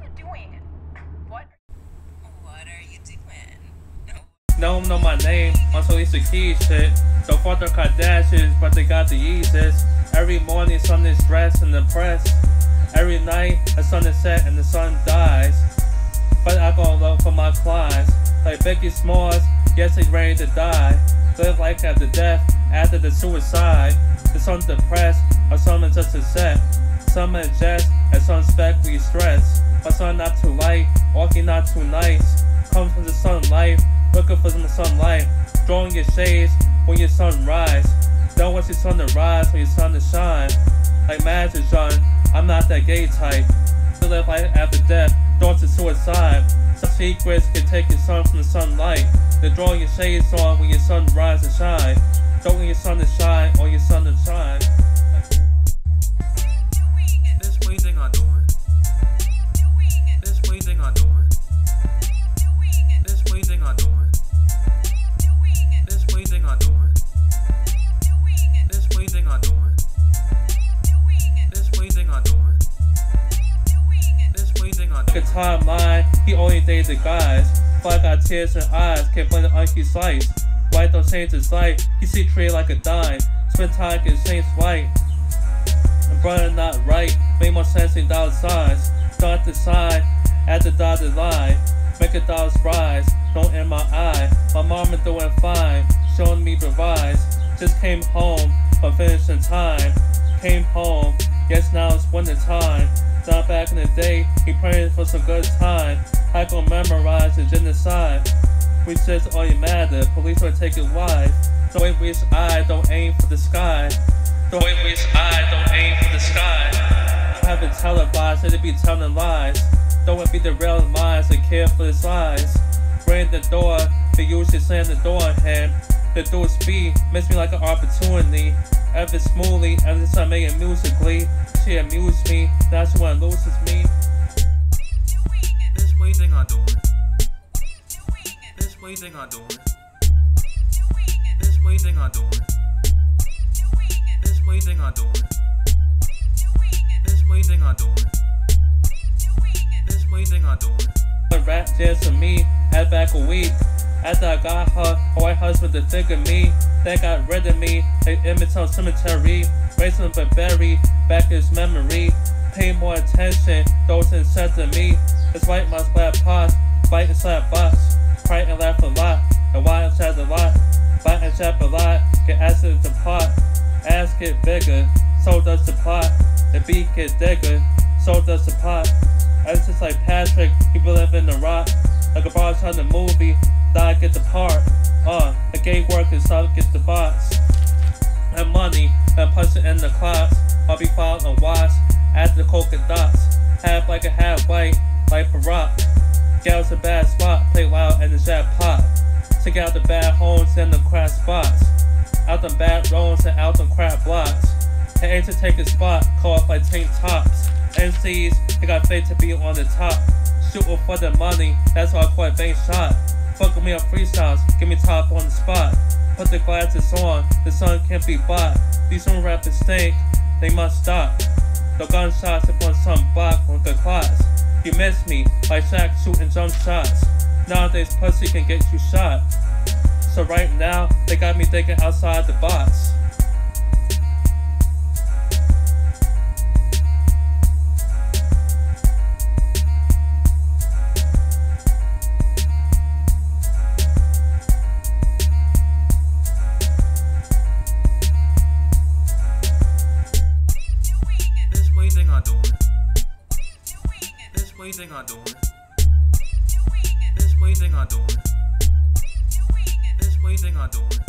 are you doing? What? What are you doing? No one know my name on some Lisa Keys shit. Don't fuck the Kardashians, but they got the Yeezus. Every morning, something's dressed in the press. Every night, a sun is set and the sun dies. But I go look for my clients. Like Biggie Smalls, yes, he's ready to die. Live like after death, after the suicide. The some depressed, or some is just a set. Some is just, and some speckly stress. But some not too light, walking not too nice. Come from the sunlight, looking for some sunlight. Drawing your shades when your sun rise. Don't want your sun to rise when your sun to shine. Like Magic Johnson, I'm not that gay type. To live life after death, thoughts of suicide. Some secrets can take your sun from the sunlight. They're drawing your shades on when your sun rise and shine. Don't want your sun to shine or your sun to shine. What you think I'm doing? This what you think I'm doing? This what you think I'm doing? This what you think I'm doing? This what you think I'm doing? This what you think I'm doing? This what you think I'm doing? Mine, he only dated guys. Fly got tears in eyes, can't blame the unky slice. White don't change his he see trade like a dime. Spend time get change white. Brother not right, make more sense in dollar signs. Start to sign, at the dotted line. Make a dollar's rise, don't in my eye. My mama doing fine, showing me rise. Just came home from finishing time. Came home, yes now it's winter time. Down back in the day, he praying for some good time. I gon' memorize the genocide. We just only matter, police take it wide. Don't wait with eye, don't aim for the sky. Don't wait with eye, don't aim for the sky. Have it televised, it'd be telling lies. Don't want to be the real minds and care for his lies. Ran the door, they usually slam the door him. The door speed, makes me like an opportunity. Ever smoothly, every time it musically. She amused me, that's she wanna lose me. This what you think I'm doing? This what you think I'm doing? This what you think I'm doing? This what you think I'm doing? This what you think I'm doing? This what you think I'm doing? The rap dance to me, had back a week. After I got her, her white husband to think of me. They got rid of me, they imitate cemetery. Racing but bury back his memory. Pay more attention, those inside to me. It's like my slap pots, fight inside box. Cry and laugh a lot, and why inside a lot. Fight and chap a lot, get acid to pot. Ass get bigger, so does the pot. The beat get bigger, so does the pot. Ever since like Patrick, he believe in the rock. Like a boss on the movie, that get the part. Uh, the gay worker so gets the box. And money, and punch it in the class. I'll be following a watch after the polka dots. Half like a half white, like Barack. Gals a bad spot, play loud and the jet pot. Take out the bad homes and the crap spots. Out the bad roads and out the crap blocks. And aim to take a spot, call up like tank tops. MCs, they got faith to be on the top. Shooting for the money, that's why I call it bank shot. Fucking me up freestyles, give me top on the spot. Put the glasses on, the sun can't be bought. These some rappers stink, they must stop. The gunshots upon some block on the clocks. You miss me, like Shaq shooting jump shots. Nowadays, pussy can get you shot. So right now, they got me thinking outside the box. This what you think I'm doing? This what you think I'm doing? This